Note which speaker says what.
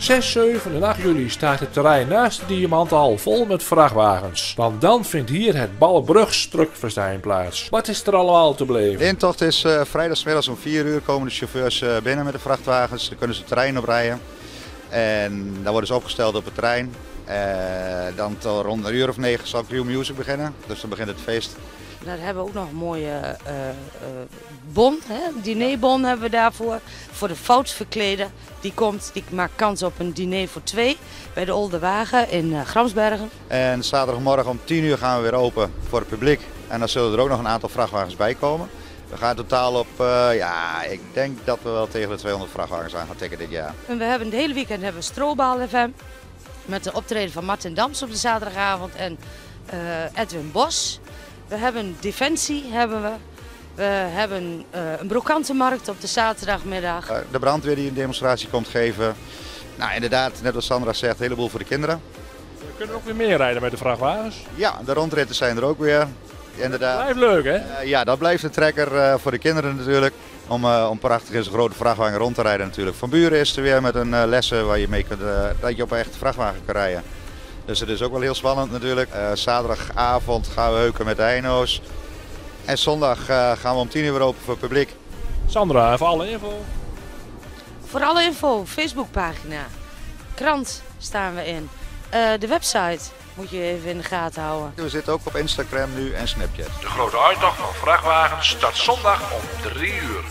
Speaker 1: 6, 7 en 8 juli staat het terrein naast de Diamanthal vol met vrachtwagens. Want dan vindt hier het Ballenbrugstrukfestijn plaats. Wat is er allemaal te beleven?
Speaker 2: De intocht is uh, om 4 uur komen de chauffeurs uh, binnen met de vrachtwagens. Dan kunnen ze het terrein oprijden. En dan worden ze opgesteld op het terrein. Uh, dan rond een uur of negen zal Crew Music beginnen. Dus dan begint het feest.
Speaker 3: Daar hebben we ook nog een mooie uh, uh, bon, hè? dinerbon hebben we daarvoor. Voor de foutsverkleden. Die komt, die maakt kans op een diner voor twee bij de Olde Wagen in uh, Gramsbergen.
Speaker 2: En zaterdagmorgen om 10 uur gaan we weer open voor het publiek. En dan zullen er ook nog een aantal vrachtwagens bij komen. We gaan totaal op, ja, ik denk dat we wel tegen de 200 vrachtwagens aan gaan tikken dit jaar.
Speaker 3: En we hebben het hele weekend hebben we Stroobal FM. Met de optreden van Martin Dams op de zaterdagavond en Edwin Bos. We hebben Defensie, hebben we. We hebben uh, een brokantenmarkt op de zaterdagmiddag.
Speaker 2: Uh, de brandweer die een demonstratie komt geven. Nou, inderdaad, net als Sandra zegt, een heleboel voor de kinderen.
Speaker 1: We kunnen ook weer meer rijden met de vrachtwagens.
Speaker 2: Ja, de rondritten zijn er ook weer. Inderdaad.
Speaker 1: Dat blijft leuk, hè?
Speaker 2: Uh, ja, dat blijft een trekker voor de kinderen natuurlijk. Om, om prachtig in zo'n grote vrachtwagen rond te rijden natuurlijk. Van Buren is er weer met een lessen waar je mee kunt, dat je op een echte vrachtwagen kan rijden. Dus het is ook wel heel spannend natuurlijk. Uh, zaterdagavond gaan we heuken met de Eino's. En zondag uh, gaan we om 10 uur weer open voor het publiek.
Speaker 1: Sandra, voor alle info?
Speaker 3: Voor alle info, Facebookpagina. Krant staan we in. Uh, de website moet je even in de gaten houden.
Speaker 2: We zitten ook op Instagram nu en Snapchat.
Speaker 1: De grote uittocht van vrachtwagens start zondag om 3 uur.